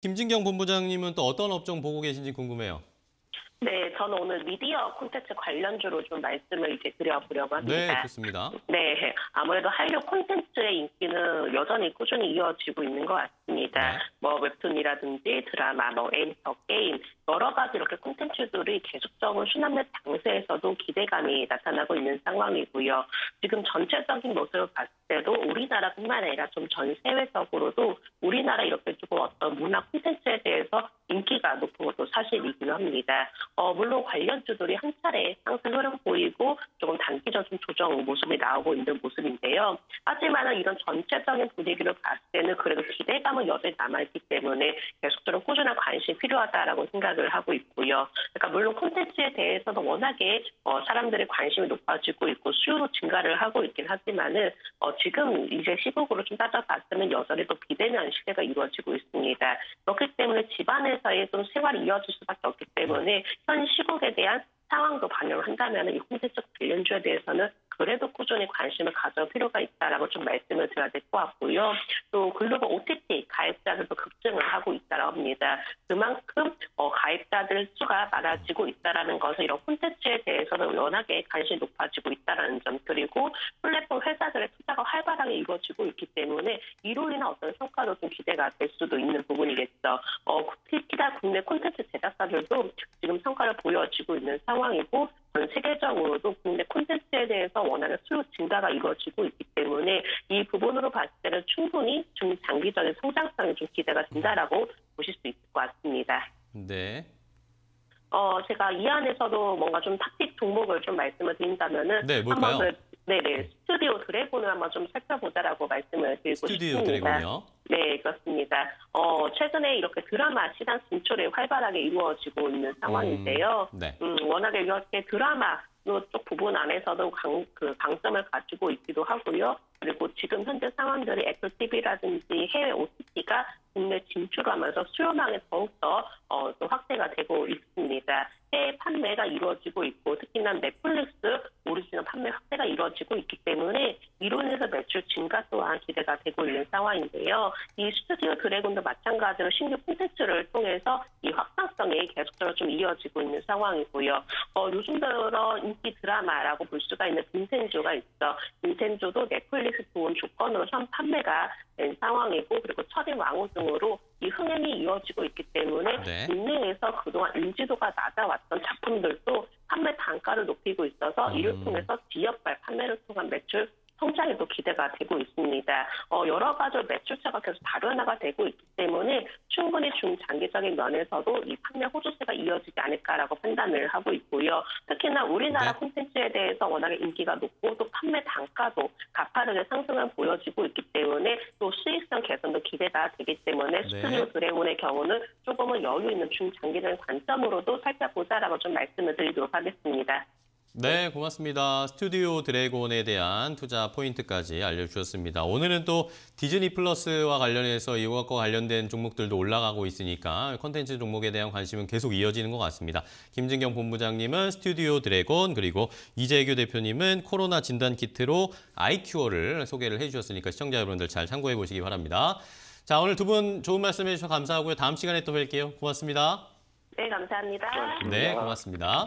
김진경 본부장님은 또 어떤 업종 보고 계신지 궁금해요. 네, 저는 오늘 미디어 콘텐츠 관련주로 좀 말씀을 이제 드려보려고 합니다. 네, 좋습니다. 네, 아무래도 한류 콘텐츠의 인기는 여전히 꾸준히 이어지고 있는 것 같습니다. 네. 뭐 웹툰이라든지 드라마, 뭐 애니터, 게임 여러 가지 이렇게 콘텐츠들이 계속적으로 순환매 장세에서도 기대감이 나타나고 있는 상황이고요. 지금 전체적인 모습을 봤을 때도 우리나라뿐만 아니라 좀 전 세계적으로도 우리나라 이렇게 조금 어떤 문화 콘텐츠에 대해서 인기가 높은 것도 사실이기도 합니다. 어, 물론 관련 주들이 한 차례 상승 흐름 보이고 조금 단기적 좀 조정 모습이 나오고 있는 모습인데요. 하지만 이런 전체적인 분위기를 봤을 때는 그래도 기대감은 여전히 남아있기 때문에 계속적으로 꾸준한 관심이 필요하다라고 생각을 하고 있고요. 그러니까 물론 콘텐츠에 대해서도 워낙에 어, 사람들의 관심이 높아지고 있고 수요도 증가를 하고 있긴 하지만은 어, 지금 이제 시국으로 좀 따져봤으면 여전히 또 비대면 시대가 이루어지고 있습니다. 그렇기 때문에 집안에서의 좀 생활이 이어질 수밖에 없기 때문에 현 시국에 대한 상황도 반영을 한다면 이 콘텐츠 관련주에 대해서는 그래도 꾸준히 관심을 가져올 필요가 있다라고 좀 말씀을 드려야 될 것 같고요. 또 글로벌 OTT 가입자들도 급증을 하고 있다고 합니다. 그만큼 어, 가입자들 수가 많아지고 있다라는 것은 이런 콘텐츠에 대해서는 워낙에 관심이 높아지고 있다라는 점 그리고 플랫폼 회사들의 투자가 활발하게 이루어지고 있기 때문에 이로 인한 어떤 성과도 좀 기대가 될 수도 있는 부분이겠죠. 어, 특히나 국내 콘텐츠 제작사들도 지금 성과를 보여지고 있는 상황이고 전 세계적으로도 국내 콘텐츠에 대해서 워낙에 수요 증가가 이루어지고 있기 때문에 이 부분으로 봤을 때는 충분히 중장기적인 성장성이 좀 기대가 된다라고 보실 수 있을 것 같습니다. 네. 어, 제가 이 안에서도 뭔가 좀 탁틱 종목을 좀 말씀을 드린다면은 네, 뭘까요? 한번 그, 네네 스튜디오 드래곤을 한번 좀 살펴보자라고 말씀을 드리고 스튜디오 싶습니다. 드래곤이요. 네, 그렇습니다. 어, 최근에 이렇게 드라마 시장 진출이 활발하게 이루어지고 있는 상황인데요. 음, 네. 음, 워낙에 이렇게 드라마 쪽 부분 안에서도 강, 그 강점을 가지고 있기도 하고요. 그리고 지금 현재 상황들이 애플 TV라든지 해외 OTT가 국내 진출하면서 수요망에 더욱더 어, 또 확대가 되고 있습니다. 해외 판매가 이루어지고 있고 특히나 넷플릭스 오리지널 판매 확대가 이루어지고 있기 때문에 매출 증가 또한 기대가 되고 있는 상황인데요. 이 스튜디오 드래곤도 마찬가지로 신규 콘텐츠를 통해서 이 확장성이 계속적으로 좀 이어지고 있는 상황이고요. 어, 요즘 들어 인기 드라마라고 볼 수가 있는 빈센조가 있어. 빈센조도 넷플릭스 좋은 조건으로 현 판매가 된 상황이고 그리고 철인 왕후 등으로 이 흥행이 이어지고 있기 때문에 네. 국내에서 그동안 인지도가 낮아왔던 작품들도 판매 단가를 높이고 있어서 이를 음. 통해서 지역발 판매를 통한 매출 성장에도 기대가 되고 있습니다. 어, 여러 가지 매출차가 계속 다변화가 되고 있기 때문에 충분히 중장기적인 면에서도 이 판매 호조세가 이어지지 않을까라고 판단을 하고 있고요. 특히나 우리나라 네. 콘텐츠에 대해서 워낙에 인기가 높고 또 판매 단가도 가파르게 상승을 보여지고 있기 때문에 또 수익성 개선도 기대가 되기 때문에 네. 스튜디오 드래곤의 경우는 조금은 여유 있는 중장기적인 관점으로도 살펴보자라고 좀 말씀을 드리도록 하겠습니다. 네, 고맙습니다. 스튜디오 드래곤에 대한 투자 포인트까지 알려주셨습니다. 오늘은 또 디즈니 플러스와 관련해서 이것과 관련된 종목들도 올라가고 있으니까 콘텐츠 종목에 대한 관심은 계속 이어지는 것 같습니다. 김진경 본부장님은 스튜디오 드래곤 그리고 이재규 대표님은 코로나 진단 키트로 아이큐어를 소개를 해주셨으니까 시청자 여러분들 잘 참고해 보시기 바랍니다. 자, 오늘 두 분 좋은 말씀 해주셔서 감사하고요. 다음 시간에 또 뵐게요. 고맙습니다. 네, 감사합니다. 네, 고맙습니다.